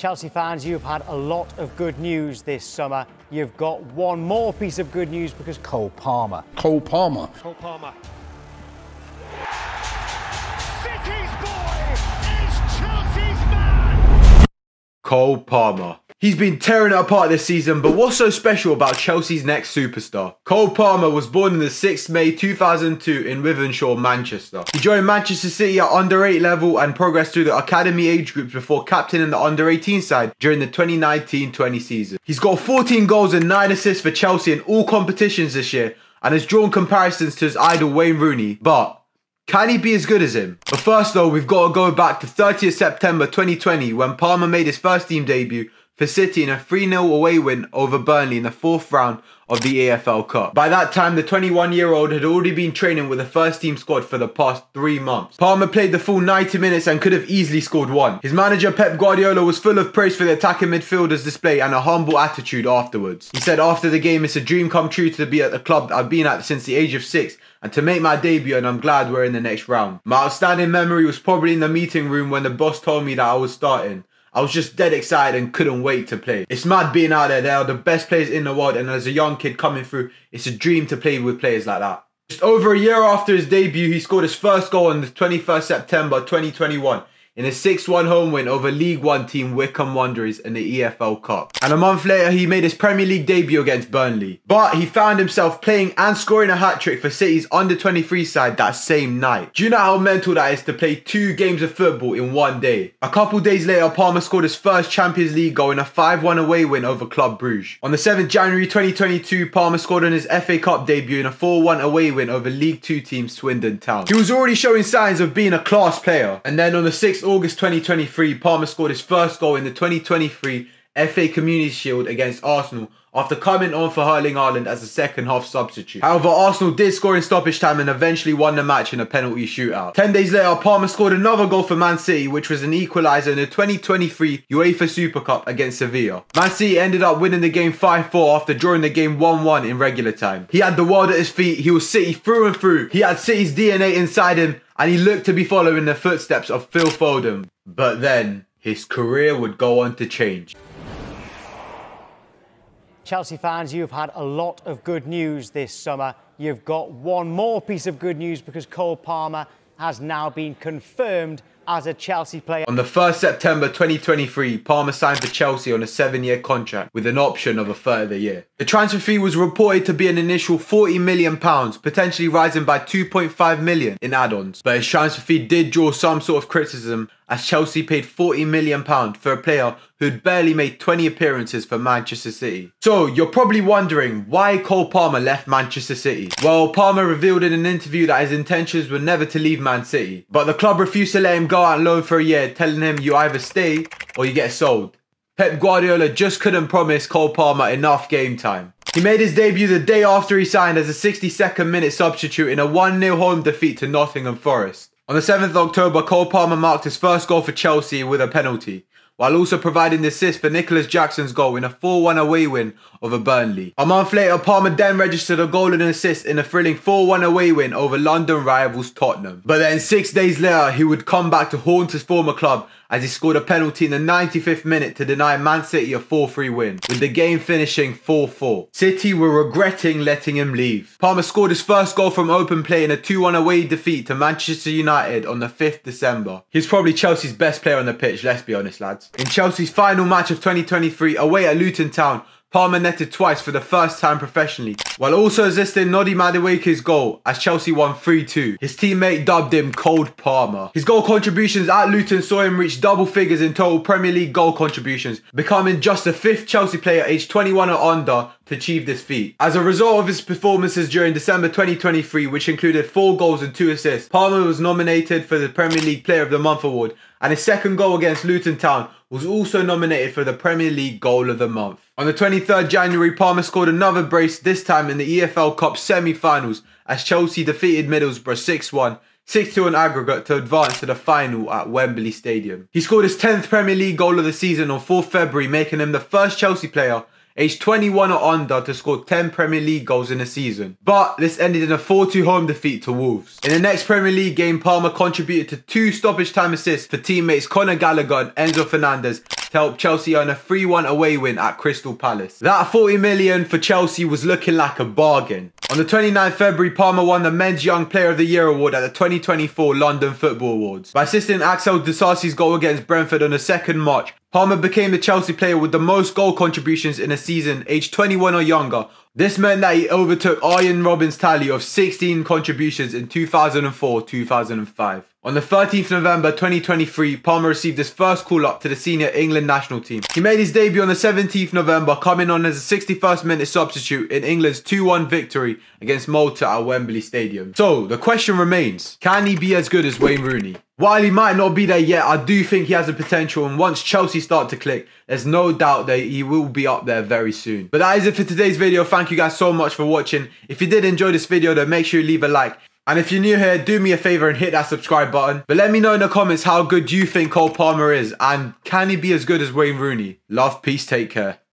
Chelsea fans, you've had a lot of good news this summer. You've got one more piece of good news because Cole Palmer. Cole Palmer. Cole Palmer. City's boy is Chelsea's man. Cole Palmer. He's been tearing it apart this season, but what's so special about Chelsea's next superstar? Cole Palmer was born on the 6th May 2002 in Wythenshawe, Manchester. He joined Manchester City at under 8 level and progressed through the academy age groups before captaining the under 18 side during the 2019-20 season. He's got 14 goals and 9 assists for Chelsea in all competitions this year and has drawn comparisons to his idol Wayne Rooney, but can he be as good as him? But first though, we've got to go back to 30th September 2020 when Palmer made his first team debut for City in a 3-0 away win over Burnley in the fourth round of the EFL Cup. By that time, the 21-year-old had already been training with the first team squad for the past three months. Palmer played the full 90 minutes and could have easily scored one. His manager Pep Guardiola was full of praise for the attacking midfielders display and a humble attitude afterwards. He said after the game, it's a dream come true to be at the club I've been at since the age of six and to make my debut and I'm glad we're in the next round. My outstanding memory was probably in the meeting room when the boss told me that I was starting. I was just dead excited and couldn't wait to play. It's mad being out there. They are the best players in the world, and as a young kid coming through, it's a dream to play with players like that. Just over a year after his debut, he scored his first goal on the 21st September 2021 in a 6-1 home win over League One team Wycombe Wanderers in the EFL Cup. And a month later, he made his Premier League debut against Burnley. But he found himself playing and scoring a hat-trick for City's under-23 side that same night. Do you know how mental that is to play two games of football in one day? A couple days later, Palmer scored his first Champions League goal in a 5-1 away win over Club Bruges. On the 7th January 2022, Palmer scored on his FA Cup debut in a 4-1 away win over League 2 team Swindon Town. He was already showing signs of being a class player. And then on the 6th August 2023, Palmer scored his first goal in the 2023 FA Community Shield against Arsenal after coming on for Erling Haaland as a second half substitute. However, Arsenal did score in stoppage time and eventually won the match in a penalty shootout. 10 days later, Palmer scored another goal for Man City, which was an equaliser in the 2023 UEFA Super Cup against Sevilla. Man City ended up winning the game 5-4 after drawing the game 1-1 in regular time. He had the world at his feet, he was City through and through. He had City's DNA inside him and he looked to be following the footsteps of Phil Foden. But then, his career would go on to change. Chelsea fans, you've had a lot of good news this summer. You've got one more piece of good news because Cole Palmer has now been confirmed as a Chelsea player. On the 1st September 2023, Palmer signed for Chelsea on a seven-year contract with an option of a further year. The transfer fee was reported to be an initial £40 million, potentially rising by £2.5 million in add-ons. But his transfer fee did draw some sort of criticism as Chelsea paid £40 million for a player who'd barely made 20 appearances for Manchester City. So, you're probably wondering why Cole Palmer left Manchester City. Well, Palmer revealed in an interview that his intentions were never to leave Man City, but the club refused to let him go out on loan for a year, telling him you either stay or you get sold. Pep Guardiola just couldn't promise Cole Palmer enough game time. He made his debut the day after he signed as a 62nd minute substitute in a 1-0 home defeat to Nottingham Forest. On the 7th of October, Cole Palmer marked his first goal for Chelsea with a penalty, while also providing the assist for Nicolas Jackson's goal in a 4-1 away win over Burnley. A month later, Palmer then registered a goal and an assist in a thrilling 4-1 away win over London rivals Tottenham. But then six days later, he would come back to haunt his former club as he scored a penalty in the 95th minute to deny Man City a 4-3 win, with the game finishing 4-4. City were regretting letting him leave. Palmer scored his first goal from open play in a 2-1 away defeat to Manchester United on the 5th December. He's probably Chelsea's best player on the pitch, let's be honest lads. In Chelsea's final match of 2023 away at Luton Town, Palmer netted twice for the first time professionally, while also assisting Noni Madueke's goal as Chelsea won 3-2. His teammate dubbed him Cold Palmer. His goal contributions at Luton saw him reach double figures in total Premier League goal contributions, becoming just the fifth Chelsea player aged 21 or under to achieve this feat. As a result of his performances during December 2023, which included 4 goals and 2 assists, Palmer was nominated for the Premier League Player of the Month award, and his second goal against Luton Town was also nominated for the Premier League Goal of the Month. On the 23rd January, Palmer scored another brace, this time in the EFL Cup semi-finals, as Chelsea defeated Middlesbrough 6-1 6-2 on aggregate to advance to the final at Wembley Stadium. He scored his 10th Premier League goal of the season on 4th February, making him the first Chelsea player aged 21 or under to score 10 Premier League goals in a season. But this ended in a 4-2 home defeat to Wolves. In the next Premier League game, Palmer contributed to two stoppage time assists for teammates Conor Gallagher and Enzo Fernandez to help Chelsea earn a 3-1 away win at Crystal Palace. That 40 million for Chelsea was looking like a bargain. On the 29th February, Palmer won the Men's Young Player of the Year award at the 2024 London Football Awards. By assisting Axel Disasi's goal against Brentford on the 2nd March, Palmer became the Chelsea player with the most goal contributions in a season aged 21 or younger. This meant that he overtook Arjen Robben's tally of 16 contributions in 2004-2005. On the 13th November 2023, Palmer received his first call-up to the senior England national team. He made his debut on the 17th November, coming on as a 61st minute substitute in England's 2-1 victory against Malta at Wembley Stadium. So, the question remains, can he be as good as Wayne Rooney? While he might not be there yet, I do think he has the potential and once Chelsea start to click, there's no doubt that he will be up there very soon. But that is it for today's video. Thank you guys so much for watching. If you did enjoy this video, then make sure you leave a like. And if you're new here, do me a favor and hit that subscribe button. But let me know in the comments how good you think Cole Palmer is and can he be as good as Wayne Rooney? Love, peace, take care.